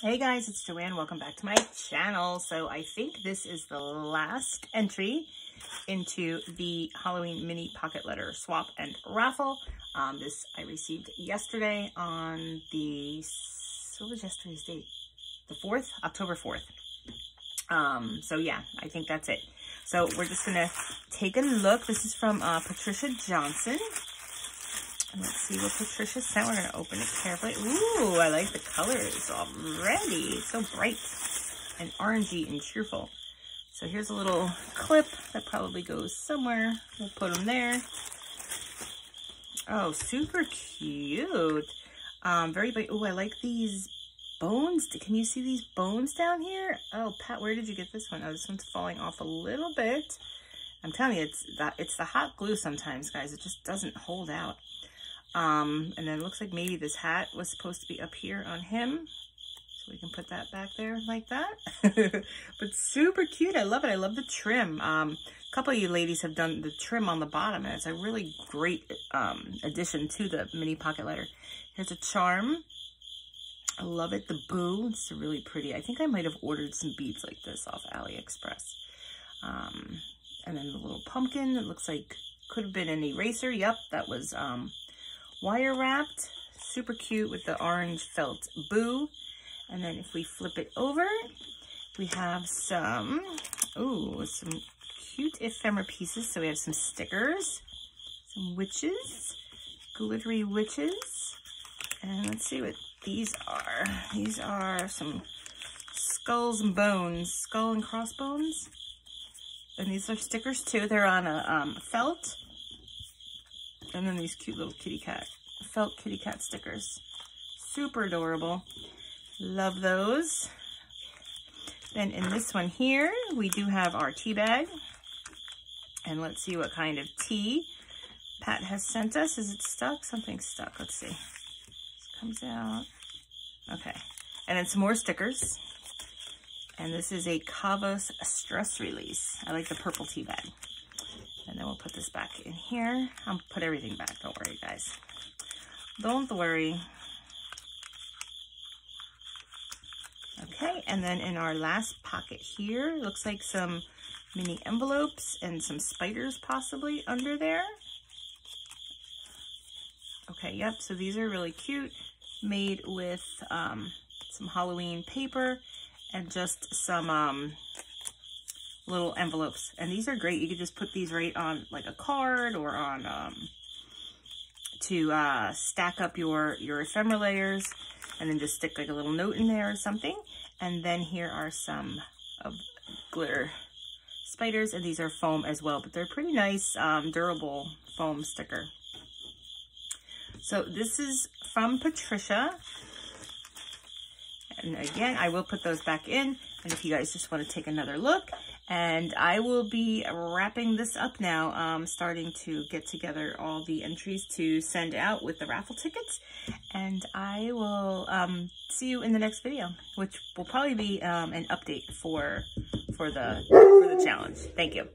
Hey guys, it's Joanne. Welcome back to my channel. So I think this is the last entry into the Halloween mini pocket letter swap and raffle. Um, this I received yesterday on the, what was yesterday's date? The 4th, October 4th. Um, so yeah, I think that's it. So we're just gonna take a look. This is from uh, Patricia Johnson. Let's see what Patricia sent. We're going to open it carefully. Ooh, I like the colors already. So bright and orangey and cheerful. So here's a little clip that probably goes somewhere. We'll put them there. Oh, super cute. Um, very bright. Oh, I like these bones. Can you see these bones down here? Oh, Pat, where did you get this one? Oh, this one's falling off a little bit. I'm telling you, it's that it's the hot glue sometimes, guys. It just doesn't hold out. Um, and then it looks like maybe this hat was supposed to be up here on him. So we can put that back there like that. but super cute. I love it. I love the trim. Um, a couple of you ladies have done the trim on the bottom, and it's a really great um, addition to the mini pocket letter. Here's a charm. I love it. The boo. It's really pretty. I think I might have ordered some beads like this off AliExpress. Um, and then the little pumpkin. It looks like could have been an eraser. Yep, that was um, wire wrapped, super cute with the orange felt boo. And then if we flip it over, we have some, ooh, some cute ephemera pieces. So we have some stickers, some witches, glittery witches. And let's see what these are. These are some skulls and bones, skull and crossbones. And these are stickers too. They're on a um, felt and then these cute little kitty cat, felt kitty cat stickers. Super adorable. Love those. Then in this one here, we do have our tea bag. And let's see what kind of tea Pat has sent us. Is it stuck? Something's stuck. Let's see. This comes out. Okay. And then some more stickers. And this is a Kavos stress release. I like the purple tea bag. We'll put this back in here. I'll put everything back. Don't worry, guys. Don't worry. Okay, and then in our last pocket here, looks like some mini envelopes and some spiders possibly under there. Okay, yep, so these are really cute, made with um, some Halloween paper and just some um, little envelopes. And these are great. You could just put these right on like a card or on um, to uh, stack up your, your ephemera layers and then just stick like a little note in there or something. And then here are some of glitter spiders and these are foam as well, but they're pretty nice, um, durable foam sticker. So this is from Patricia. And again, I will put those back in. And if you guys just want to take another look and I will be wrapping this up now, um, starting to get together all the entries to send out with the raffle tickets. And I will um, see you in the next video, which will probably be um, an update for for the for the challenge. Thank you.